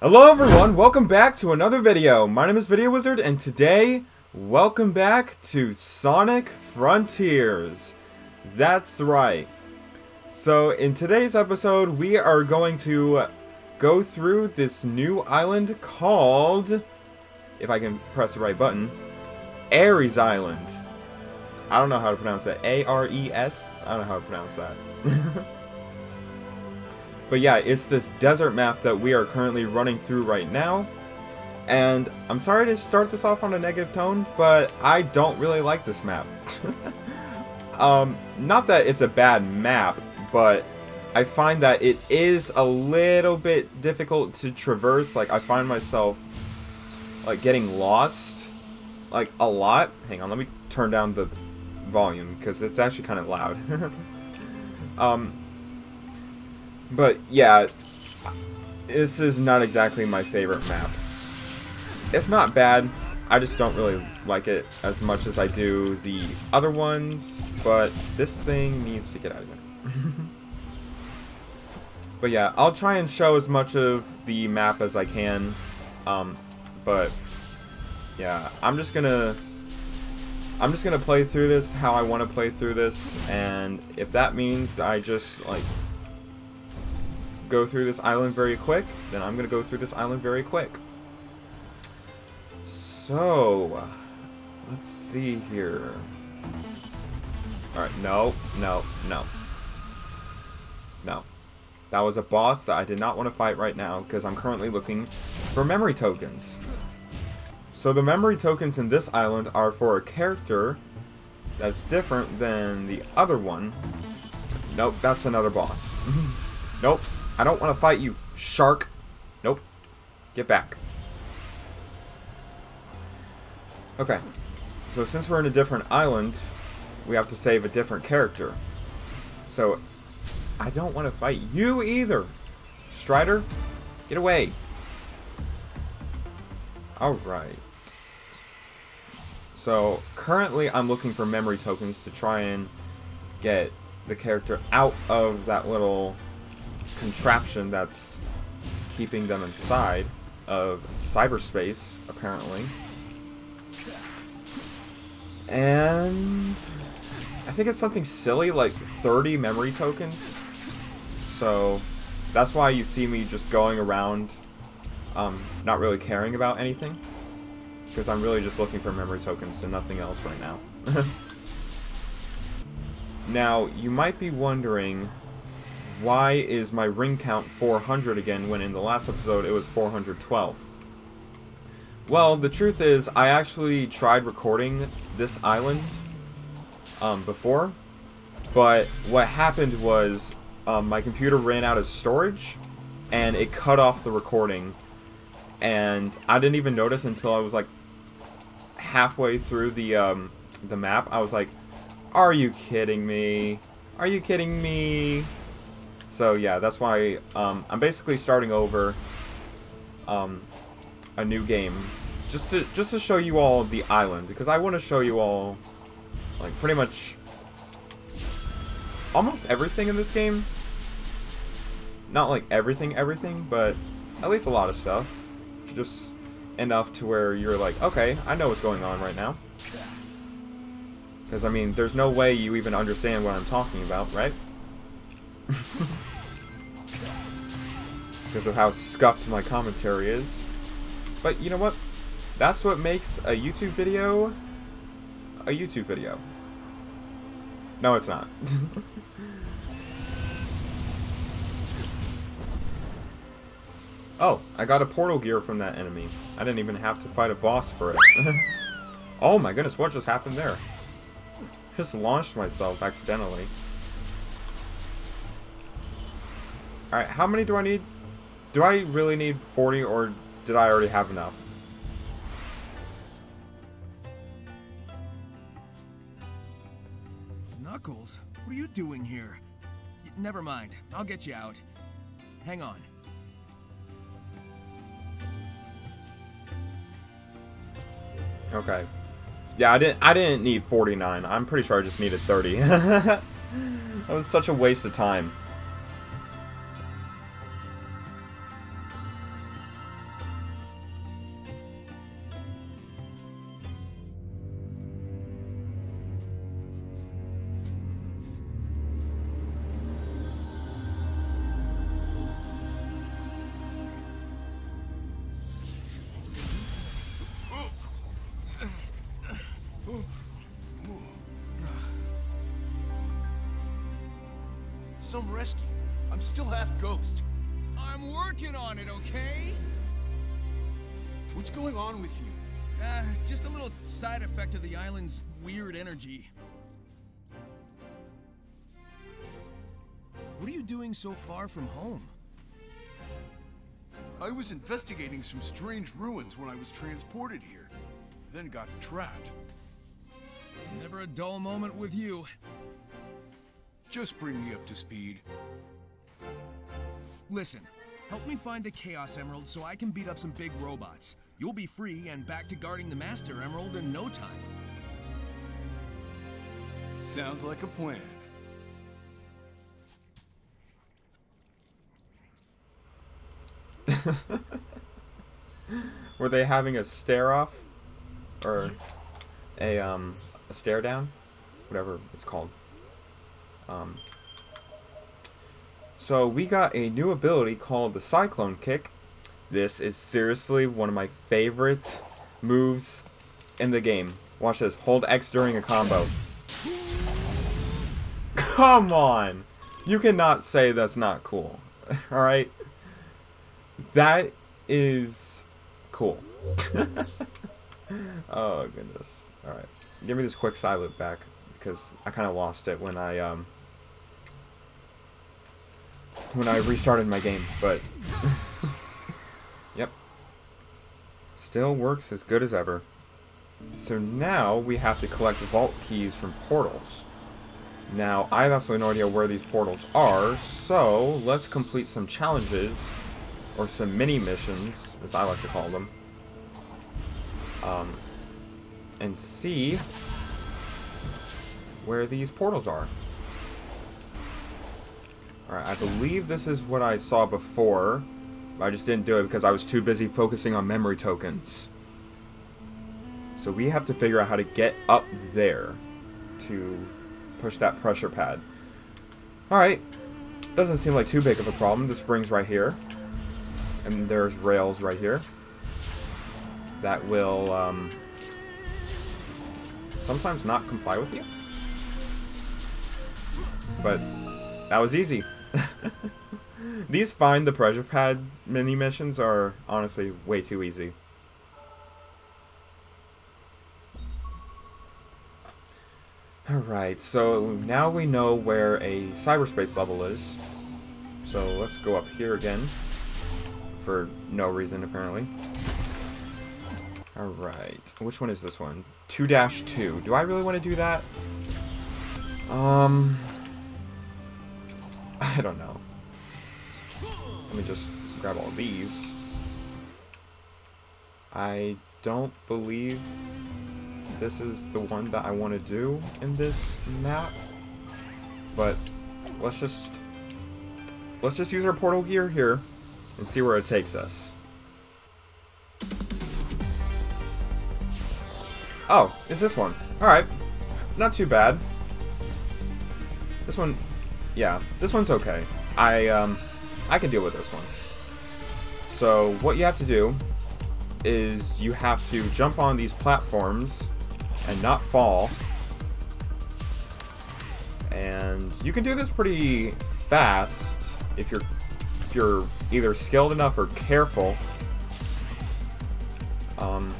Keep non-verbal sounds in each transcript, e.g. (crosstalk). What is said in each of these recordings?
Hello everyone, welcome back to another video. My name is Video Wizard and today, welcome back to Sonic Frontiers. That's right. So in today's episode, we are going to go through this new island called, if I can press the right button, Ares Island. I don't know how to pronounce that. A-R-E-S? I don't know how to pronounce that. (laughs) But yeah, it's this desert map that we are currently running through right now. And I'm sorry to start this off on a negative tone, but I don't really like this map. (laughs) um, not that it's a bad map, but I find that it is a little bit difficult to traverse. Like, I find myself, like, getting lost, like, a lot. Hang on, let me turn down the volume, because it's actually kind of loud. (laughs) um, but yeah, this is not exactly my favorite map. It's not bad, I just don't really like it as much as I do the other ones, but this thing needs to get out of here. (laughs) but yeah, I'll try and show as much of the map as I can, um, but yeah, I'm just gonna I'm just gonna play through this how I want to play through this, and if that means I just like go through this island very quick, then I'm going to go through this island very quick. So, let's see here. Alright, no, no, no. No. That was a boss that I did not want to fight right now because I'm currently looking for memory tokens. So the memory tokens in this island are for a character that's different than the other one. Nope, that's another boss. (laughs) nope, I don't want to fight you, shark. Nope. Get back. Okay. So since we're in a different island, we have to save a different character. So, I don't want to fight you either. Strider, get away. Alright. So, currently I'm looking for memory tokens to try and get the character out of that little contraption that's keeping them inside of cyberspace, apparently. And I think it's something silly, like 30 memory tokens. So that's why you see me just going around um, not really caring about anything. Because I'm really just looking for memory tokens and nothing else right now. (laughs) now, you might be wondering why is my ring count 400 again when in the last episode it was 412? Well, the truth is, I actually tried recording this island um, before, but what happened was um, my computer ran out of storage, and it cut off the recording, and I didn't even notice until I was like halfway through the um, the map. I was like, "Are you kidding me? Are you kidding me?" So yeah, that's why um, I'm basically starting over um, a new game, just to just to show you all the island because I want to show you all like pretty much almost everything in this game. Not like everything, everything, but at least a lot of stuff. Just enough to where you're like, okay, I know what's going on right now. Because, I mean, there's no way you even understand what I'm talking about, right? (laughs) because of how scuffed my commentary is. But you know what? That's what makes a YouTube video a YouTube video. No, it's not. (laughs) oh, I got a portal gear from that enemy. I didn't even have to fight a boss for it. (laughs) oh my goodness, what just happened there? Just launched myself accidentally. Alright, how many do I need? Do I really need 40 or did I already have enough? Knuckles, what are you doing here? Never mind, I'll get you out. Hang on. Okay. Yeah, I didn't I didn't need 49. I'm pretty sure I just needed 30. (laughs) that was such a waste of time. Some rescue. I'm still half ghost. I'm working on it, okay? What's going on with you? Uh, just a little side effect of the island's weird energy. What are you doing so far from home? I was investigating some strange ruins when I was transported here, then got trapped. Never a dull moment with you. Just bring me up to speed. Listen, help me find the Chaos Emerald so I can beat up some big robots. You'll be free and back to guarding the Master Emerald in no time. Sounds like a plan. (laughs) Were they having a stare off? Or a um a stare down? Whatever it's called. Um So we got a new ability called the Cyclone Kick. This is seriously one of my favorite moves in the game. Watch this. Hold X during a combo. (laughs) Come on! You cannot say that's not cool. (laughs) Alright? That is cool. (laughs) oh goodness. Alright. Give me this quick side loop back because I kinda lost it when I um when I restarted my game, but (laughs) Yep. Still works as good as ever. So now we have to collect vault keys from portals. Now, I have absolutely no idea where these portals are, so let's complete some challenges, or some mini missions, as I like to call them, um, and see where these portals are. Alright, I believe this is what I saw before, I just didn't do it because I was too busy focusing on memory tokens. So we have to figure out how to get up there to push that pressure pad. Alright. Doesn't seem like too big of a problem. The spring's right here. And there's rails right here. That will, um, sometimes not comply with you. But that was easy. (laughs) These find the pressure pad mini missions are honestly way too easy. Alright, so now we know where a cyberspace level is. So let's go up here again. For no reason, apparently. Alright, which one is this one? 2-2. Do I really want to do that? Um... I don't know. Let me just grab all these. I don't believe this is the one that I want to do in this map. But let's just let's just use our portal gear here and see where it takes us. Oh, it's this one. Alright. Not too bad. This one, yeah, this one's okay. I, um, I can deal with this one. So, what you have to do is you have to jump on these platforms and not fall. And you can do this pretty fast if you're if you're either skilled enough or careful. Um,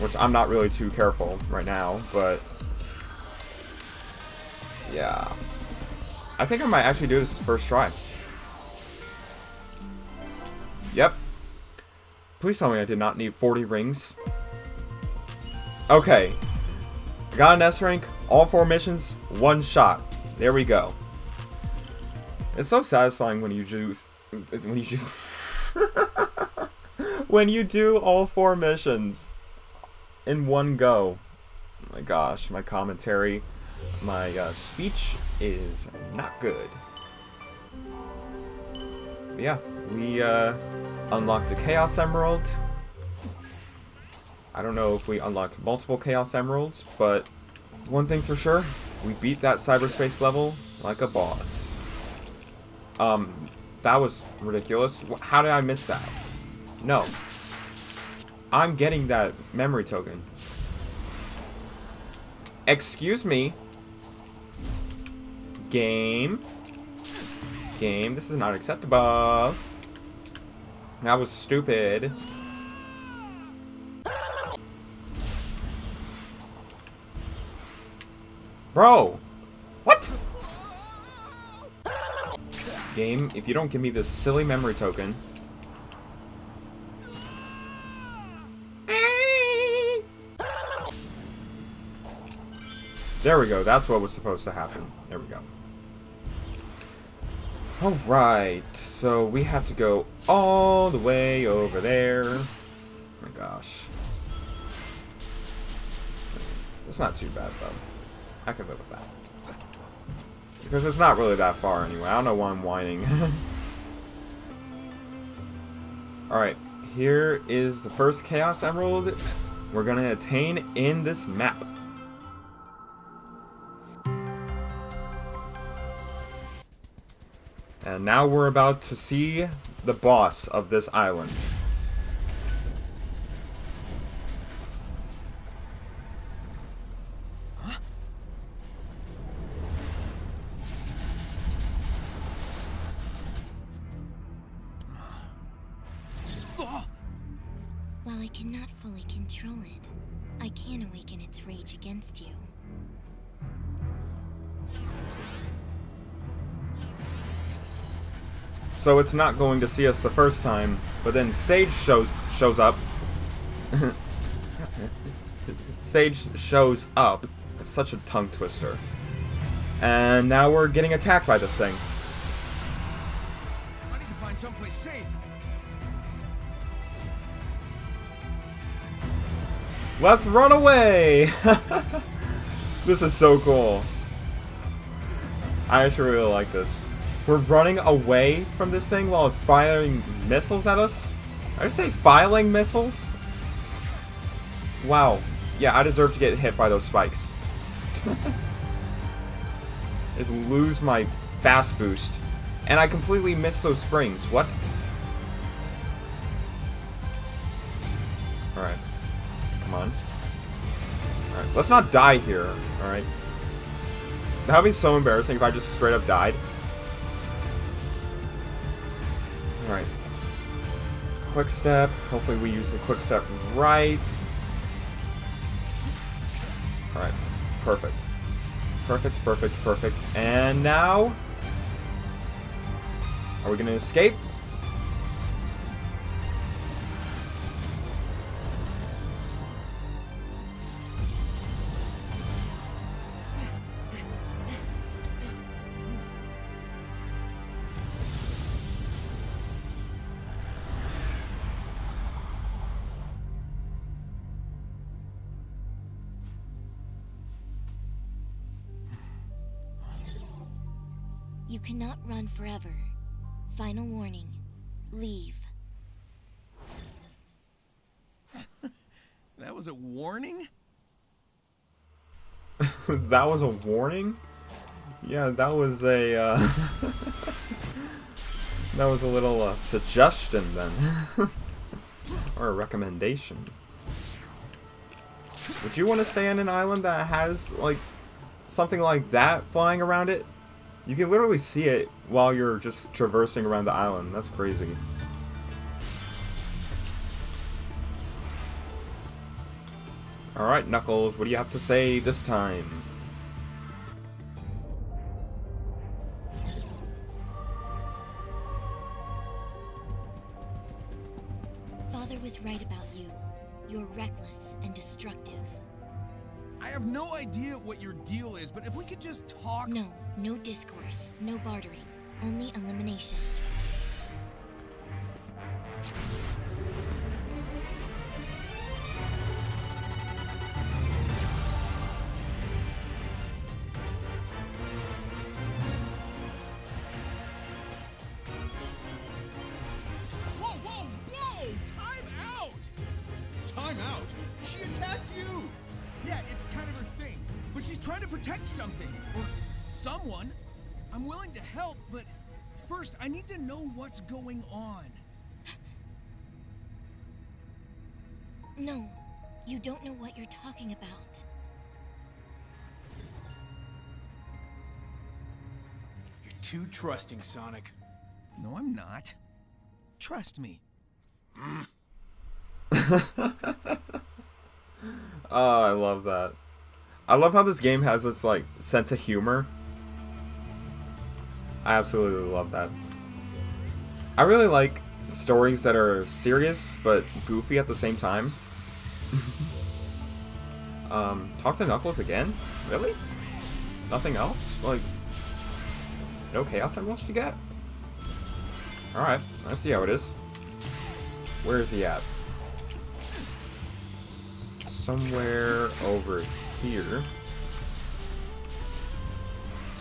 which I'm not really too careful right now, but yeah. I think I might actually do this first try. Yep. Please tell me I did not need 40 rings. Okay, Got an S rank, all four missions, one shot. There we go. It's so satisfying when you juice when you juice (laughs) when you do all four missions in one go. Oh my gosh, my commentary, my uh, speech is not good. But yeah, we uh, unlocked a Chaos Emerald. I don't know if we unlocked multiple Chaos Emeralds, but one thing's for sure, we beat that cyberspace level like a boss. Um, that was ridiculous. How did I miss that? No. I'm getting that memory token. Excuse me. Game. Game, this is not acceptable. That was stupid. Bro! What? Game, if you don't give me this silly memory token... There we go, that's what was supposed to happen. There we go. Alright, so we have to go all the way over there. Oh my gosh. It's not too bad, though. I can live with that. Because it's not really that far anyway. I don't know why I'm whining. (laughs) Alright, here is the first Chaos Emerald we're going to attain in this map. And now we're about to see the boss of this island. While I cannot fully control it, I can awaken its rage against you. So it's not going to see us the first time, but then Sage show, shows up. (laughs) Sage shows up. It's such a tongue twister. And now we're getting attacked by this thing. I need to find someplace safe. Let's run away! (laughs) this is so cool. I actually really like this. We're running away from this thing while it's firing missiles at us? I just say filing missiles? Wow. Yeah, I deserve to get hit by those spikes. (laughs) Just lose my fast boost. And I completely missed those springs. What? Alright. Come on. Alright, let's not die here, alright? That would be so embarrassing if I just straight up died. Quick step. Hopefully we use the quick step right. Alright. Perfect. Perfect, perfect, perfect. And now... Are we going to escape? You cannot run forever. Final warning. Leave. That was a warning? (laughs) that was a warning? Yeah, that was a, uh, (laughs) that was a little, uh, suggestion then. (laughs) or a recommendation. Would you want to stay on an island that has, like, something like that flying around it? You can literally see it while you're just traversing around the island. That's crazy. Alright, Knuckles, what do you have to say this time? Kind of her thing, but she's trying to protect something. Or someone. I'm willing to help, but first I need to know what's going on. No, you don't know what you're talking about. You're too trusting, Sonic. No, I'm not. Trust me. (laughs) Oh, I love that. I love how this game has this like sense of humor. I absolutely love that. I really like stories that are serious but goofy at the same time. (laughs) um, talk to Knuckles again? Really? Nothing else? Like, no Chaos Emeralds to get? Alright, let's see how it is. Where is he at? Somewhere over here.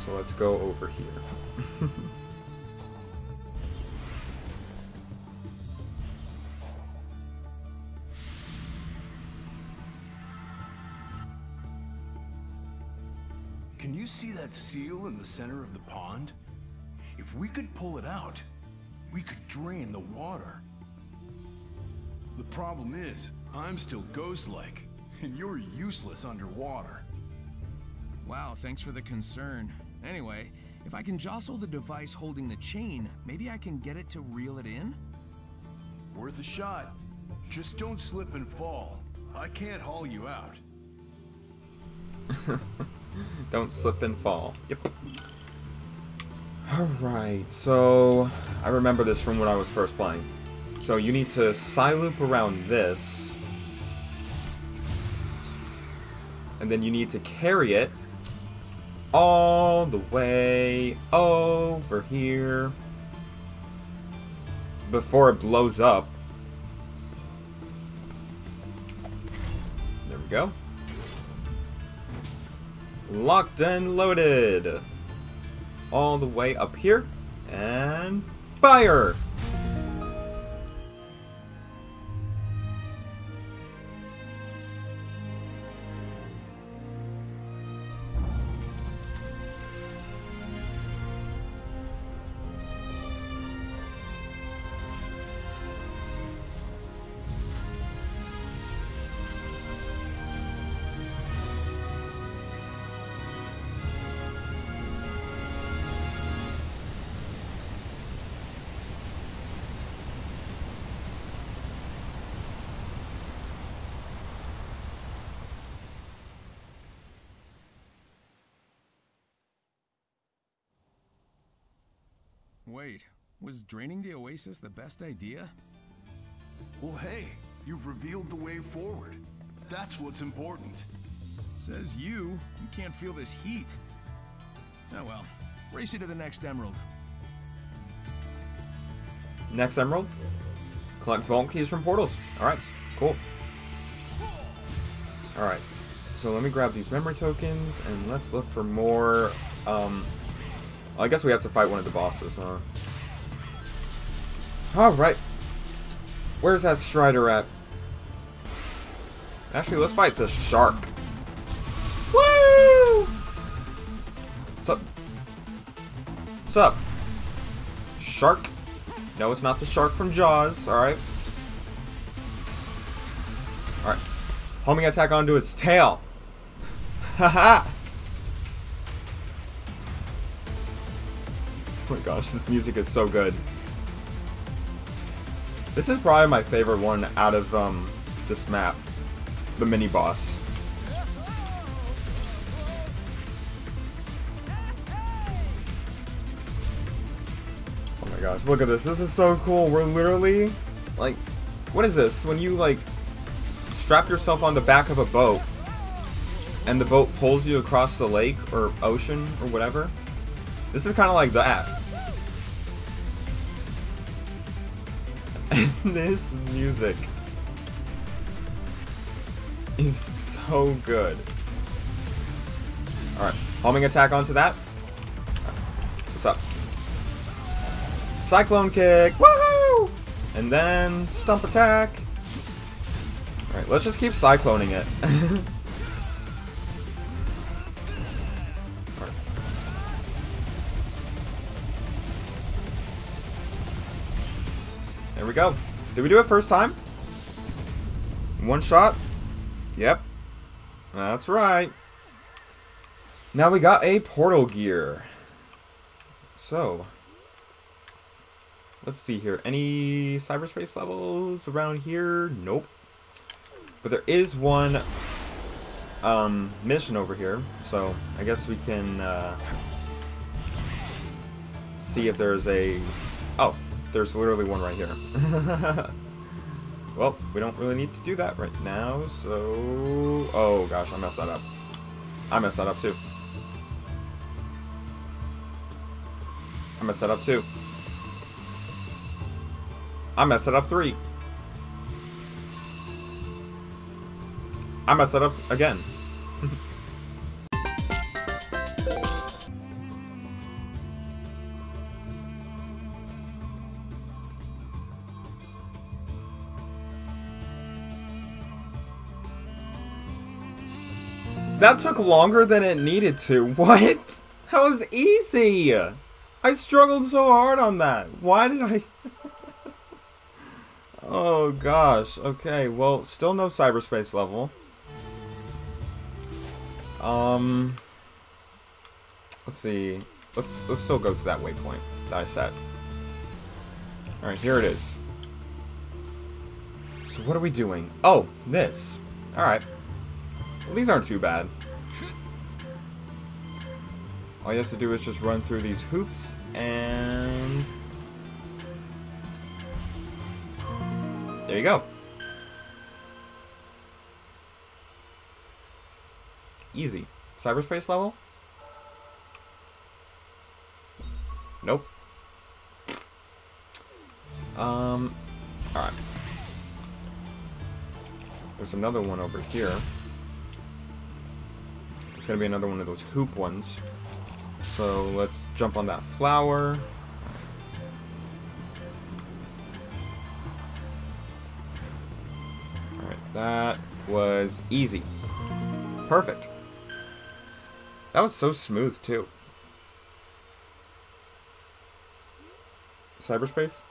So let's go over here. (laughs) Can you see that seal in the center of the pond? If we could pull it out, we could drain the water. The problem is, I'm still ghost-like, (laughs) and you're useless underwater. Wow, thanks for the concern. Anyway, if I can jostle the device holding the chain, maybe I can get it to reel it in? Worth a shot. Just don't slip and fall. I can't haul you out. (laughs) Don't slip and fall. Yep. Alright, so I remember this from when I was first playing. So you need to side loop around this. And then you need to carry it all the way over here before it blows up. There we go. Locked and loaded. All the way up here. And fire! Wait, was draining the oasis the best idea? Well, hey, you've revealed the way forward. That's what's important. Says you. You can't feel this heat. Oh well. Race you to the next emerald. Next emerald. Collect vault keys from portals. Alright, cool. Alright, so let me grab these memory tokens and let's look for more. Um, well, I guess we have to fight one of the bosses, huh? Alright. Where's that Strider at? Actually, let's fight the shark. Woo! What's up? What's up? Shark? No, it's not the shark from Jaws, alright? Alright. Homing attack onto its tail. (laughs) Haha! (laughs) oh my gosh, this music is so good. This is probably my favorite one out of um, this map. The mini boss. Oh my gosh, look at this. This is so cool. We're literally, like, what is this? When you, like, strap yourself on the back of a boat, and the boat pulls you across the lake, or ocean, or whatever. This is kind of like that. (laughs) this music is so good. Alright, homing attack onto that. What's up? Cyclone kick! Woohoo! And then stump attack. Alright, let's just keep cycloning it. (laughs) There we go. Did we do it first time? One shot? Yep. That's right. Now we got a portal gear. so let's see here. Any cyberspace levels around here? Nope. But there is one um, mission over here, so I guess we can uh, see if there's a... Oh, there's literally one right here. (laughs) well, we don't really need to do that right now, so... Oh gosh, I messed that up. I messed that up too. I messed that up too. I messed it up three. I messed that up again. (laughs) that took longer than it needed to. (laughs) What? That was easy. I struggled so hard on that. Why did I... (laughs) oh gosh. Okay, well, still no cyberspace level. Um, let's see. Let's let's still go to that waypoint that I set. All right, here it is. So what are we doing? Oh, this. All right. Well, these aren't too bad. All you have to do is just run through these hoops and there you go. Easy. Cyberspace level? Nope. Um, alright. There's another one over here. It's gonna be another one of those hoop ones. So let's jump on that flower. Alright, that was easy. Perfect. That was so smooth, too. Cyberspace?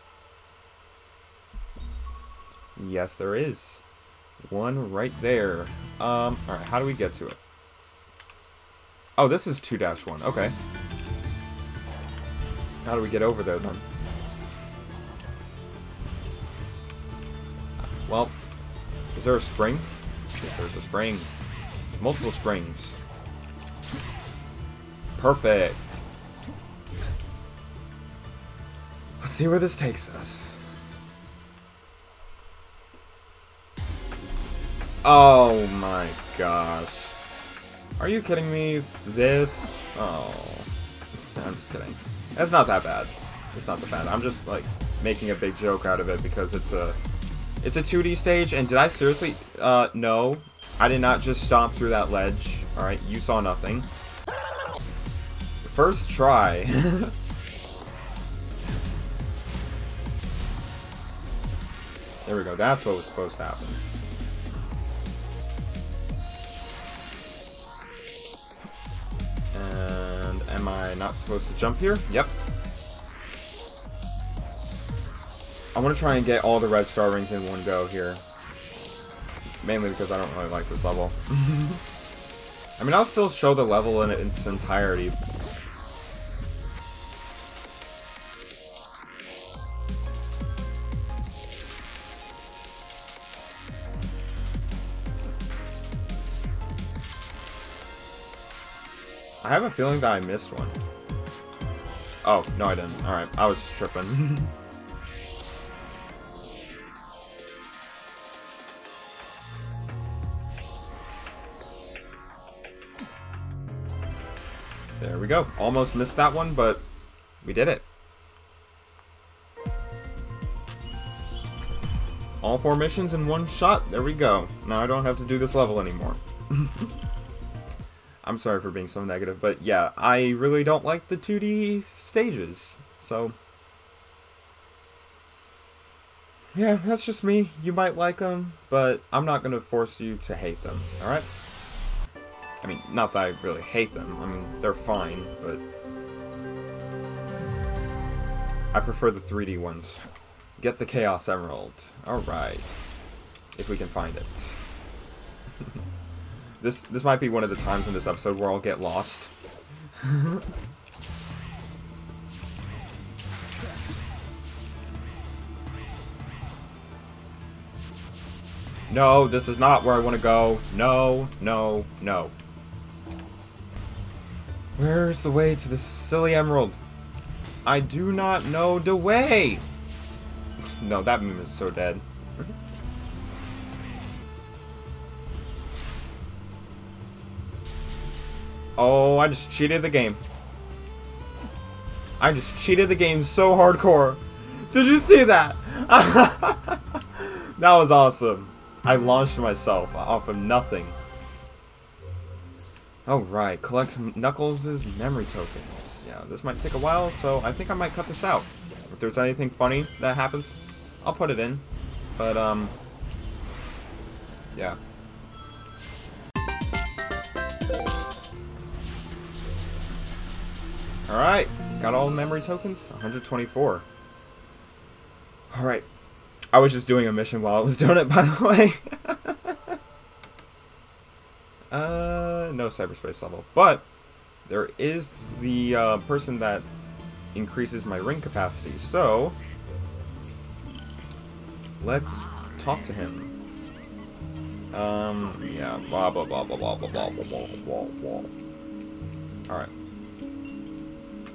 Yes, there is. One right there. Um, alright, how do we get to it? Oh, this is 2-1. Okay. How do we get over there, then? Well, is there a spring? Yes, there's a spring. Multiple springs. Perfect. Let's see where this takes us. Oh my gosh. Are you kidding me? It's this? Oh. (laughs) I'm just kidding. It's not that bad. It's not that bad. I'm just, like, making a big joke out of it because it's a... It's a 2D stage, and did I seriously... Uh, no. I did not just stomp through that ledge. Alright, you saw nothing. First try. (laughs) there we go. That's what was supposed to happen. Not supposed to jump here? Yep. I want to try and get all the red star rings in one go here. Mainly because I don't really like this level. (laughs) I mean, I'll still show the level in its entirety, I have a feeling that I missed one. Oh, no I didn't. Alright, I was just tripping. (laughs) there we go. Almost missed that one, but we did it. All four missions in one shot. There we go. Now I don't have to do this level anymore. I'm sorry for being so negative, but yeah, I really don't like the 2D stages. So, yeah, that's just me. You might like them, but I'm not going to force you to hate them, alright? I mean, not that I really hate them. I mean, they're fine, but... I prefer the 3D ones. Get the Chaos Emerald. Alright. If we can find it. This this might be one of the times in this episode where I'll get lost. (laughs) no, this is not where I want to go. No, no, no. Where's the way to the silly emerald? I do not know the way! (laughs) no, that meme is so dead. Oh, I just cheated the game. I just cheated the game so hardcore. Did you see that? (laughs) that was awesome. I launched myself off of nothing. Alright, collect Knuckles' memory tokens. Yeah, this might take a while, so I think I might cut this out. If there's anything funny that happens, I'll put it in. But, um... Yeah. Alright, got all memory tokens? 124. Alright. I was just doing a mission while I was doing it, by the way. uh, no cyberspace level. But, there is the uh, person that increases my ring capacity. So, let's talk to him. Um, yeah, blah, blah, blah, blah, blah, blah, blah, blah, blah, blah.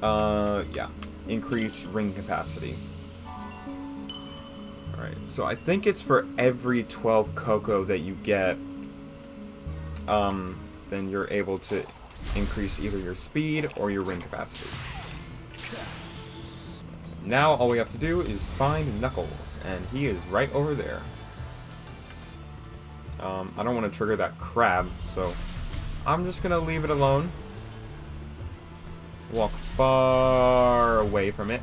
Uh, yeah. Increase ring capacity. Alright, so I think it's for every 12 Koco that you get, um, then you're able to increase either your speed or your ring capacity. Now all we have to do is find Knuckles, and he is right over there. Um, I don't want to trigger that crab, so I'm just going to leave it alone. Walk far away from it.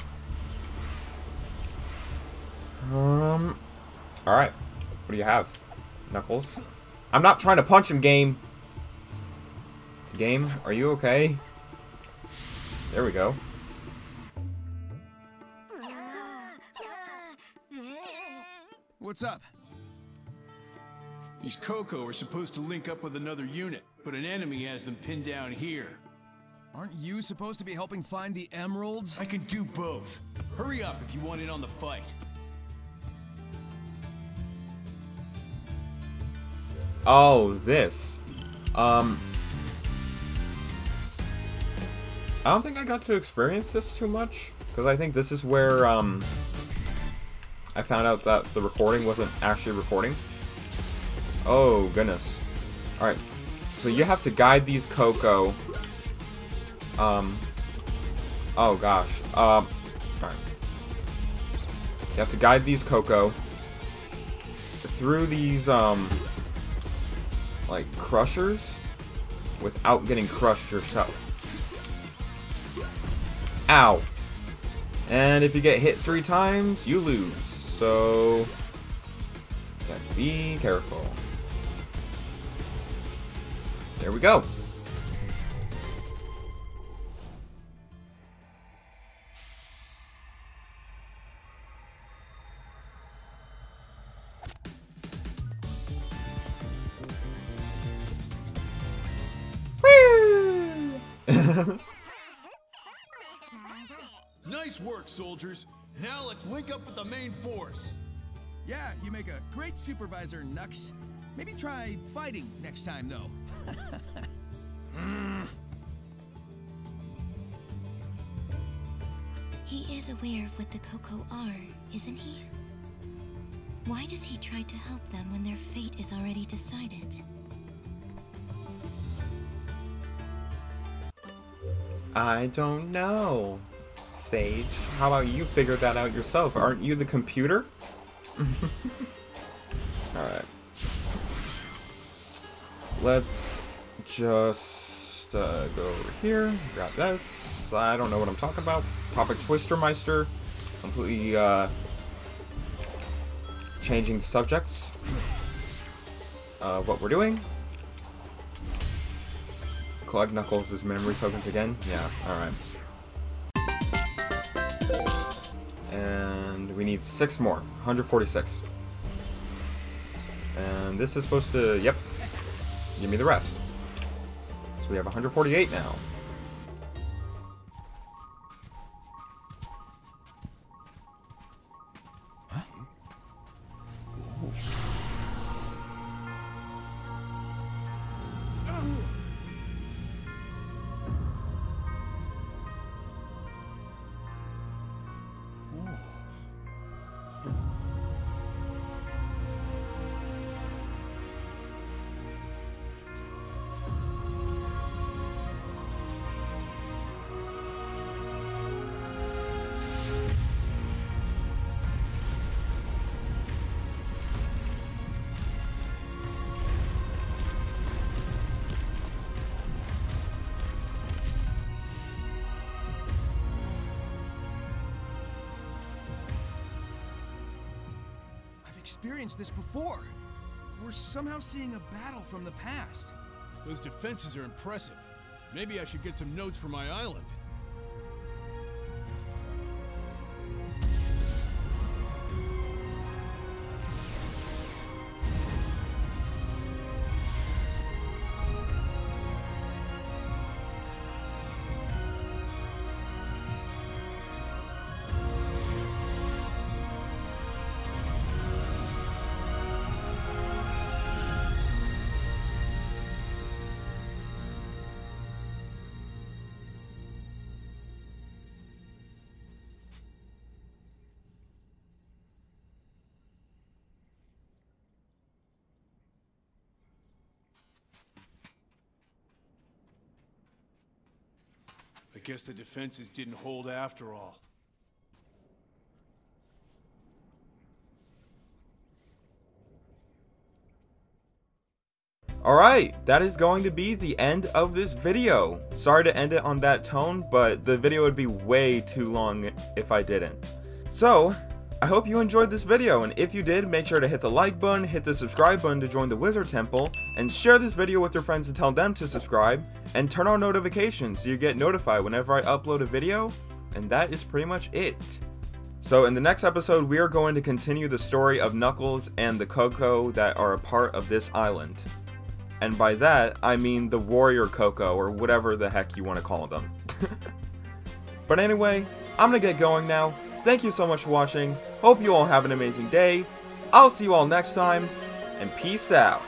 Um, alright. What do you have? Knuckles? I'm not trying to punch him, game. Game, are you okay? There we go. What's up? These Koco are supposed to link up with another unit, but an enemy has them pinned down here. Aren't you supposed to be helping find the emeralds? I can do both. Hurry up if you want in on the fight. Oh, this. Um... I don't think I got to experience this too much, because I think this is where, um... I found out that the recording wasn't actually recording. Oh, goodness. Alright, so you have to guide these Koco. Um... Oh, gosh. Um... You have to guide these Koco through these, um like crushers without getting crushed yourself. Ow. And if you get hit three times, you lose. So, yeah, be careful. There we go. Soldiers. Now let's link up with the main force. Yeah, you make a great supervisor, Knux. Maybe try fighting next time, though. (laughs) He is aware of what the Koco are, isn't he? Why does he try to help them when their fate is already decided? I don't know. Sage, how about you figure that out yourself? Aren't you the computer? (laughs) Alright. Let's just uh, go over here, grab this. I don't know what I'm talking about. Topic Twistermeister. Completely uh, changing subjects. Uh, what we're doing. Collect Knuckles' memory tokens again? Yeah, alright. And we need six more. 146. And this is supposed to, yep, give me the rest. So we have 148 now. Experienced this before. We're somehow seeing a battle from the past. Those defenses are impressive. Maybe I should get some notes for my island. Guess the defenses didn't hold after all. Alright, that is going to be the end of this video. Sorry to end it on that tone, but the video would be way too long if I didn't. So, I hope you enjoyed this video, and if you did, make sure to hit the like button, hit the subscribe button to join the Wizard Temple, and share this video with your friends to tell them to subscribe, and turn on notifications so you get notified whenever I upload a video, and that is pretty much it. So in the next episode, we are going to continue the story of Knuckles and the Koco that are a part of this island. And by that, I mean the Warrior Koco, or whatever the heck you want to call them. (laughs) but anyway, I'm gonna get going now. Thank you so much for watching. Hope you all have an amazing day. I'll see you all next time, and peace out.